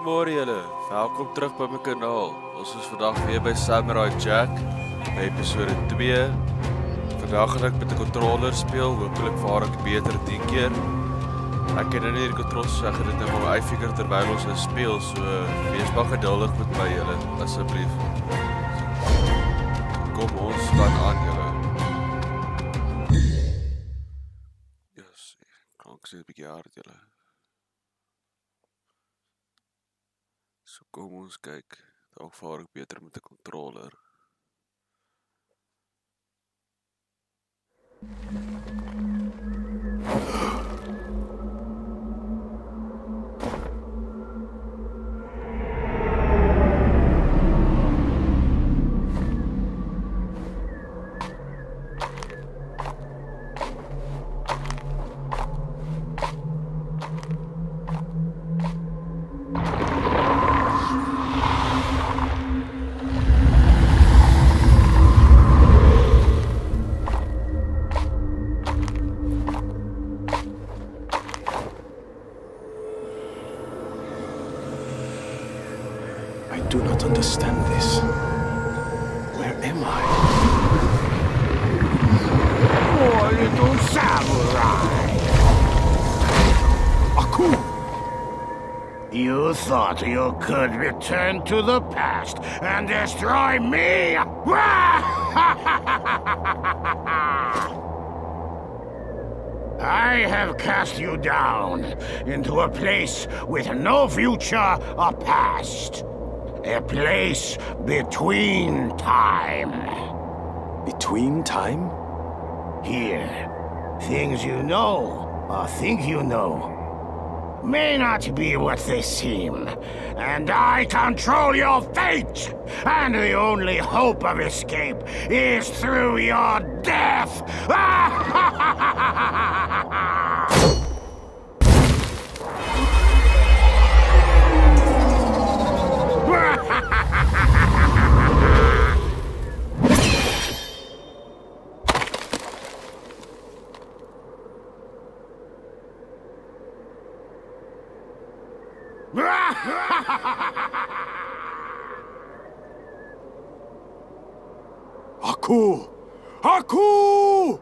Goeiemôre julle. Welkom terug by my kanaal. Ons is vandag weer by Samurai Jack by episode 2. Vandag gaan ek met 'n controller speel. Hoopelik vaar ek beter die keer. Ek ken nou nie die controls gaan dit nou maar uitfigure terwyl ons dit speel. So wees maar geduldig met my julle asseblief. Kom ons gaan aan julle. Yes, klink se 'n bietjie hard julle. So kom ons kyk. Dalk vaar ek beter met 'n controller. I do not understand this. Where am I? Poor little samurai! Aku! You thought you could return to the past and destroy me? I have cast you down into a place with no future or past. A place between time. Between time? Here, things you know or think you know may not be what they seem. And I control your fate! And the only hope of escape is through your death! Aku! Aku!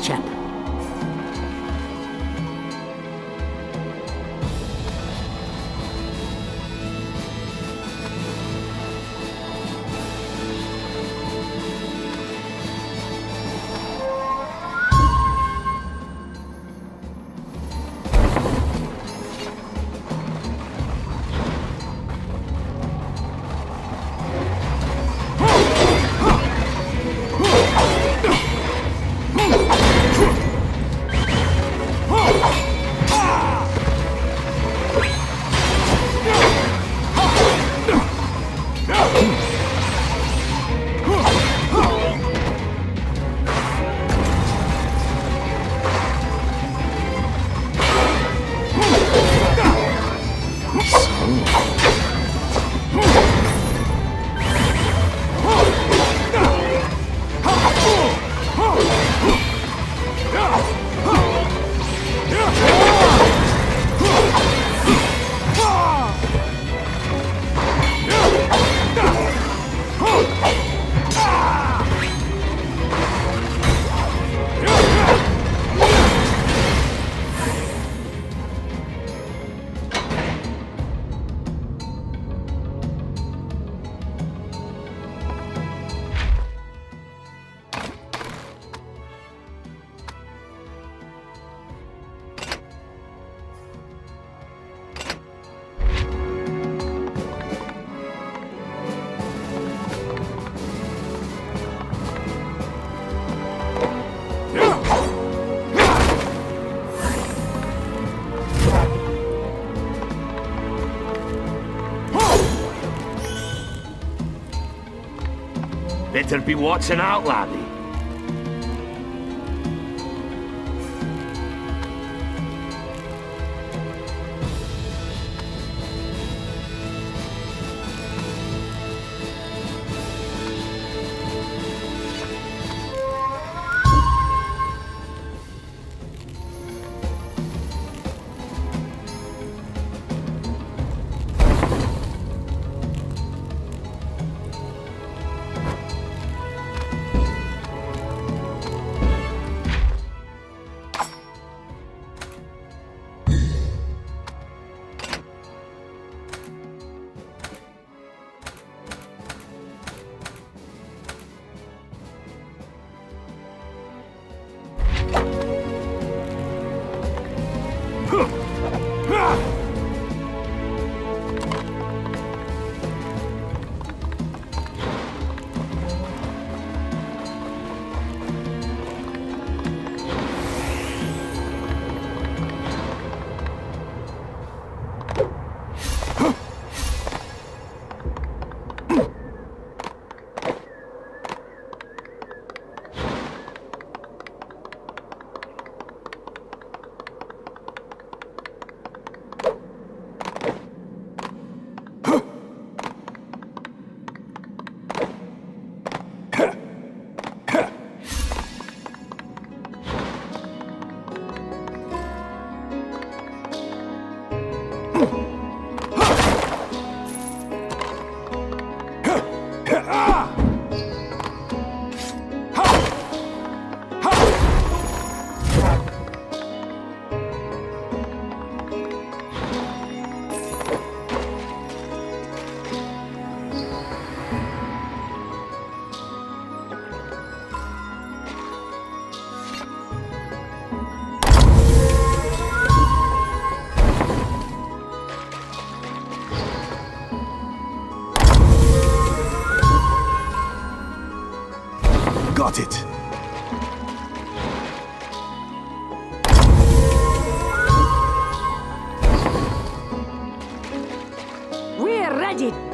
Chap. Better be watching out, laddie. We're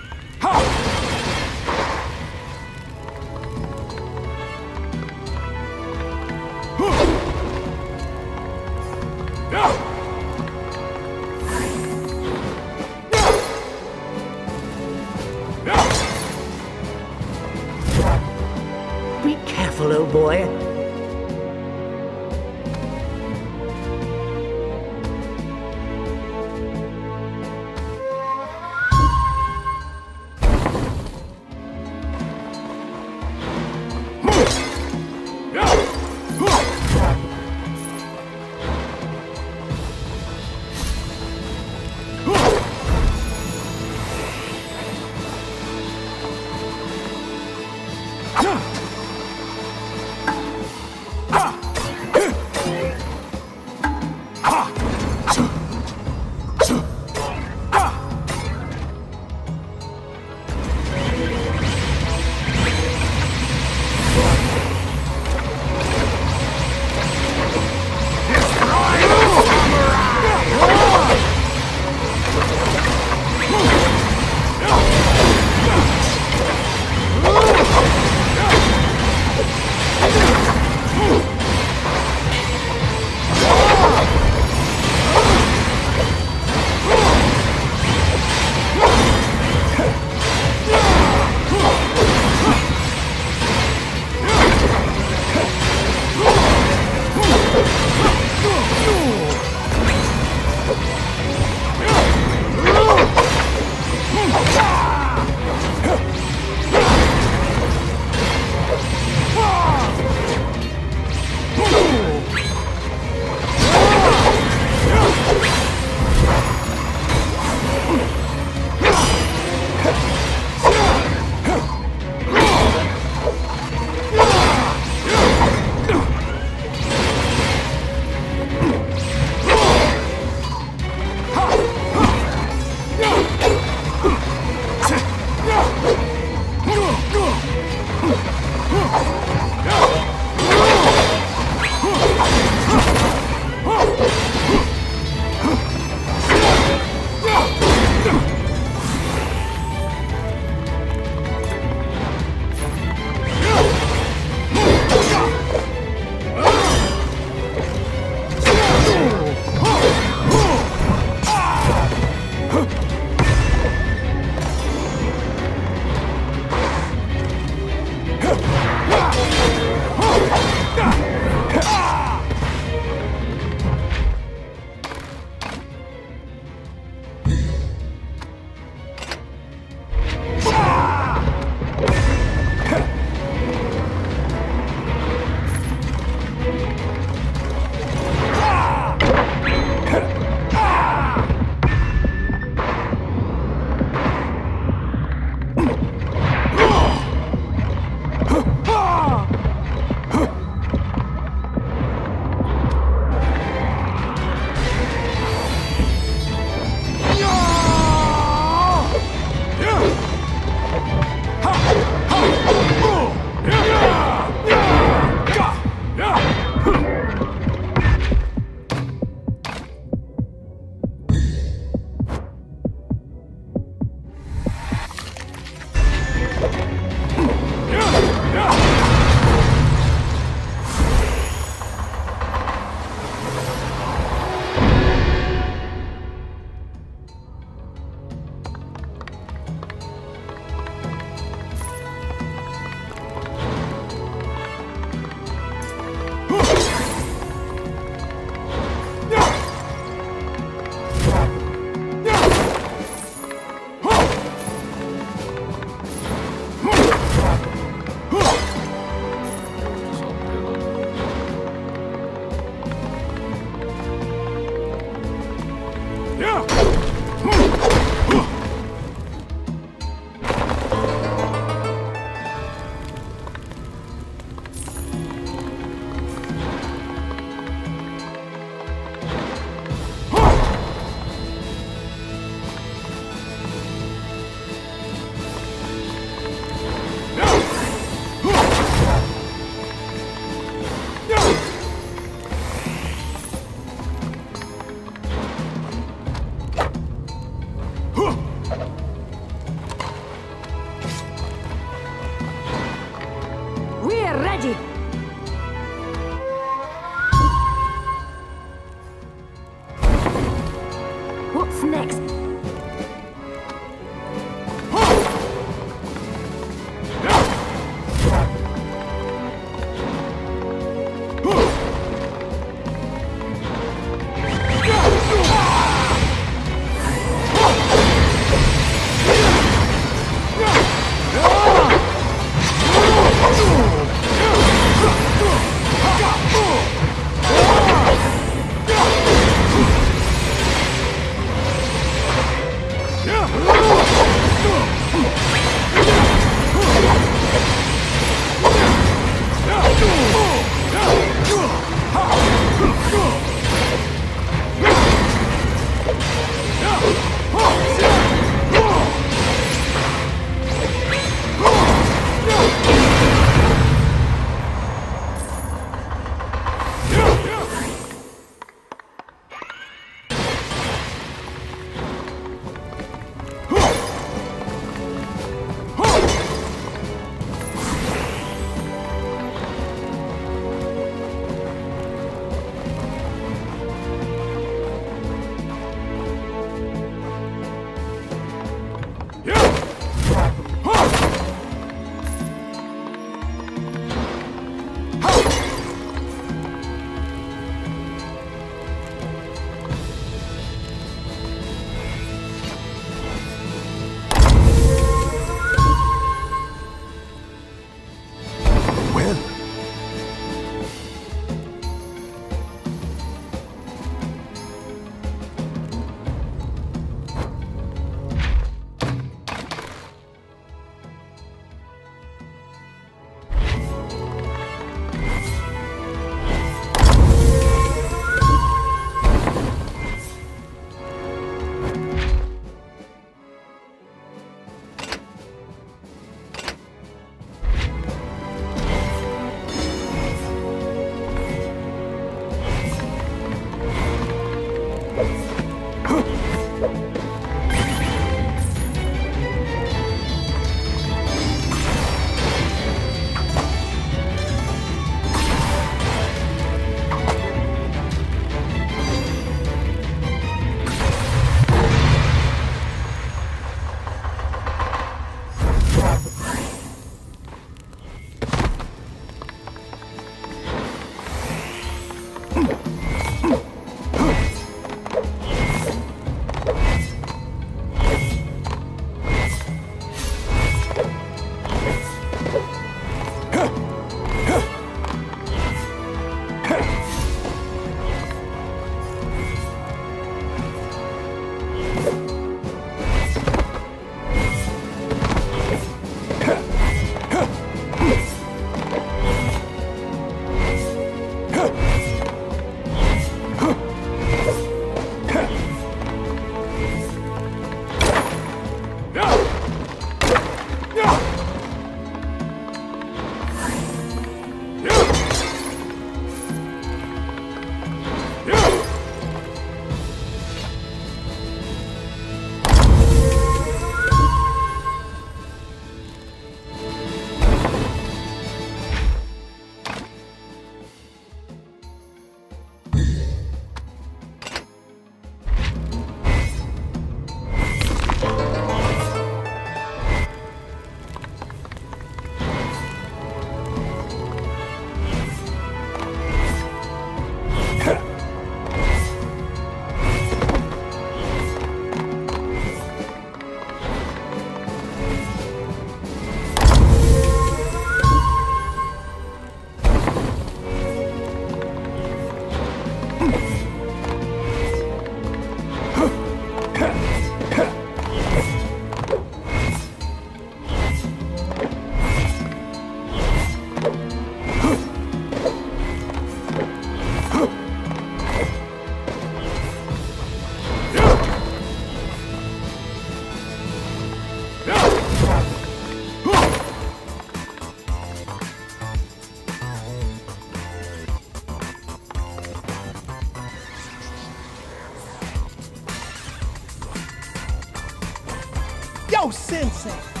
go, Sensei!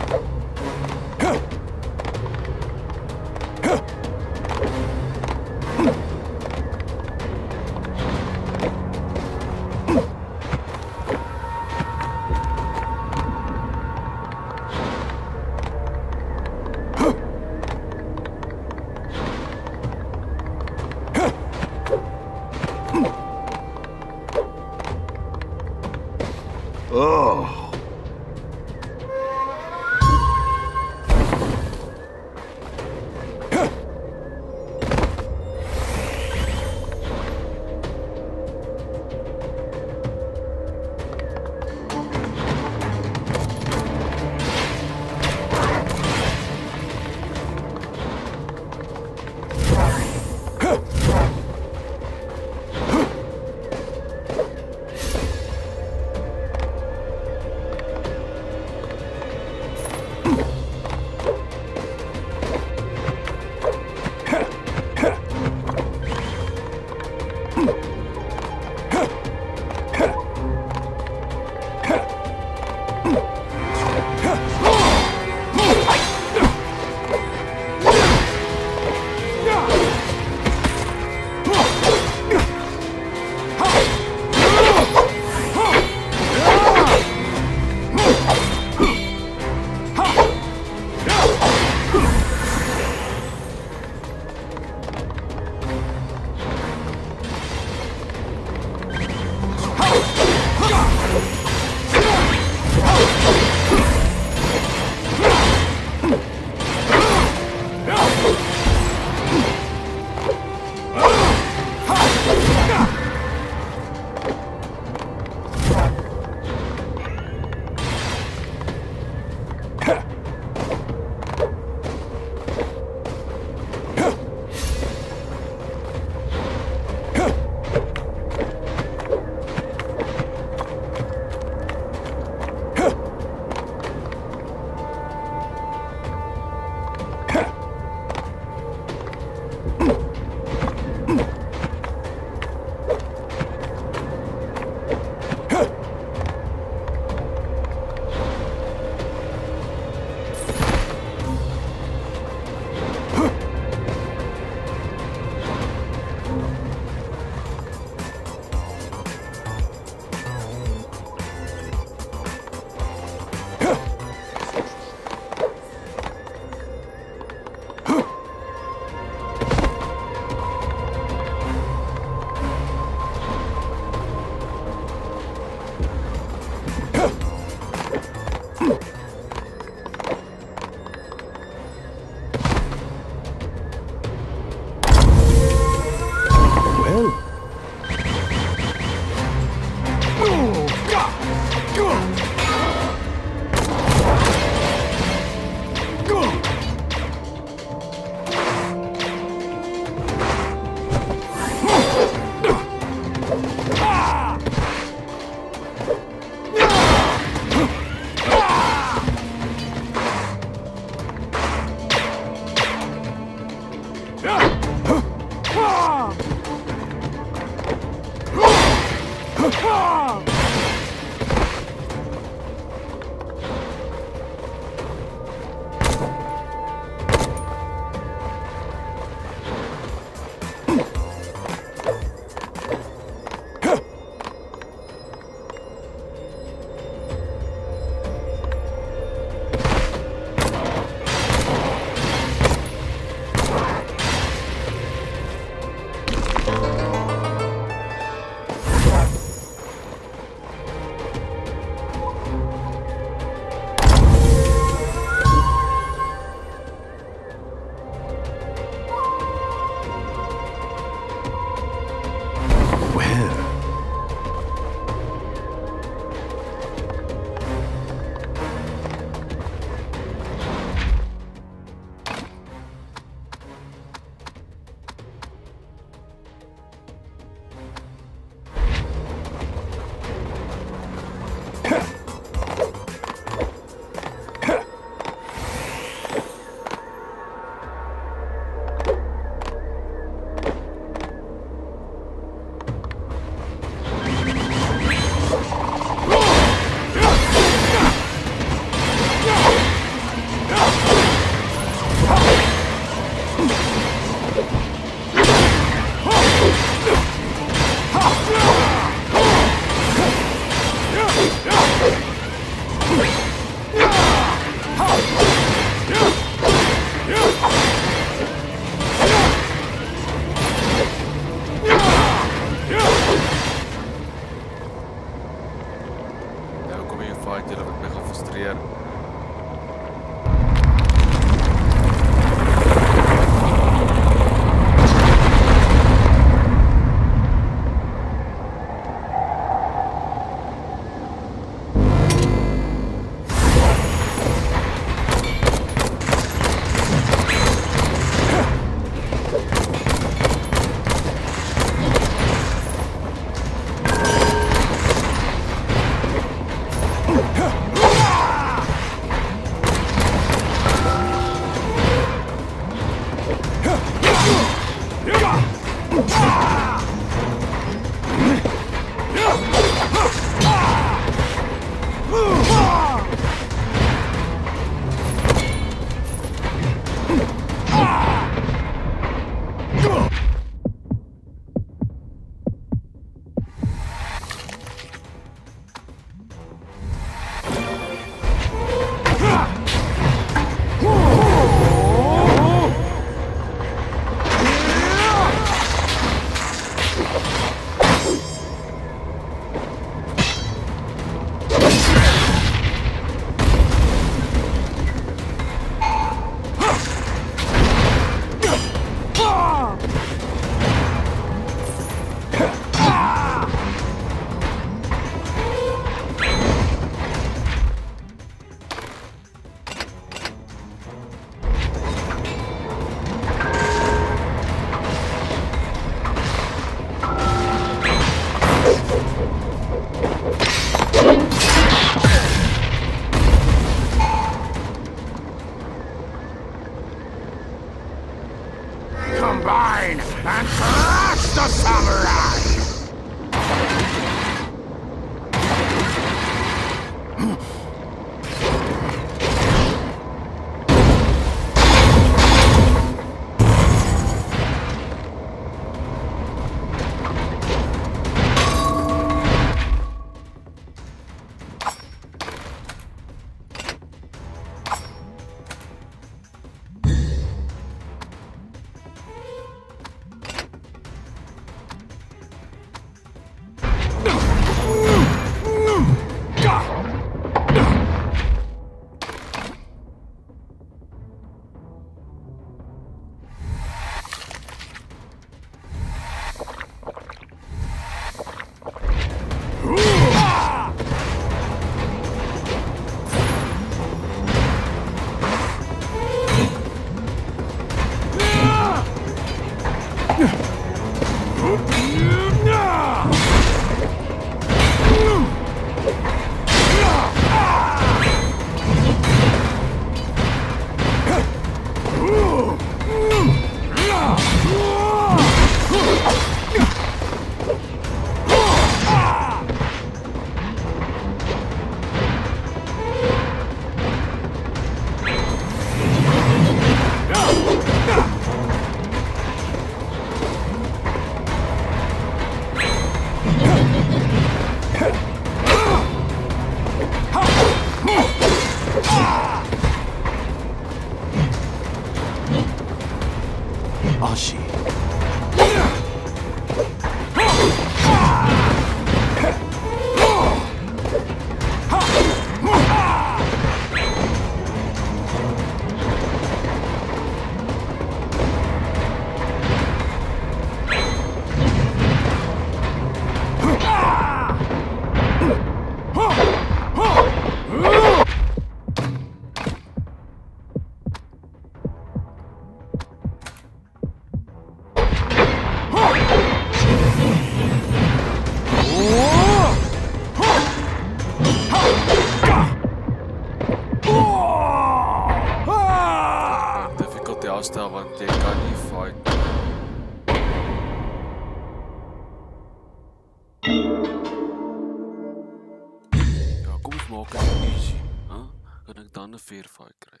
Maak dit easy, hè? Kan ek dan 'n fair fight kry?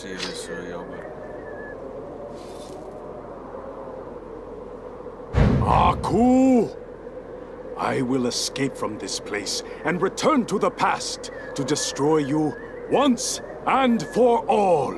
So. Aku! Ah, I will escape from this place and return to the past to destroy you once and for all.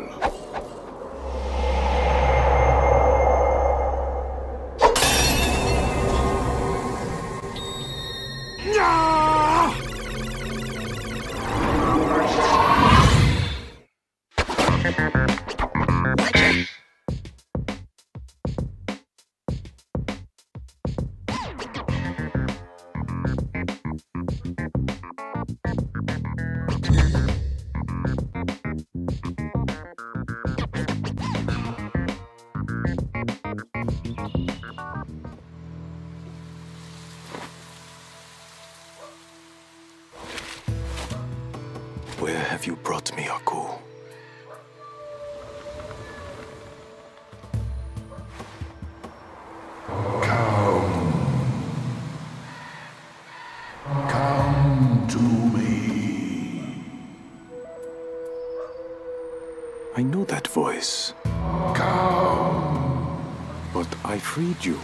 Freed you.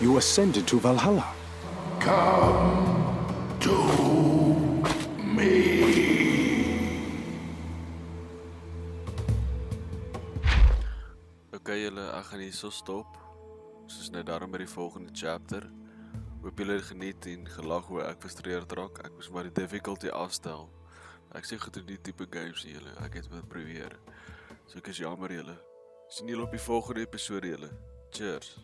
You ascended to Valhalla. Okay julle, ek gaan hierso stop. Ons is nou daarom by die volgende chapter. Hoop julle het geniet en gelag hoe ek frustreerd raak. Ek moes maar die difficulty afstel. Ek sê goed in die tipe games nie, julle. Ek het wat probeer. So ek is jammer julle. Sien julle op die volgende episode julle. Cheers.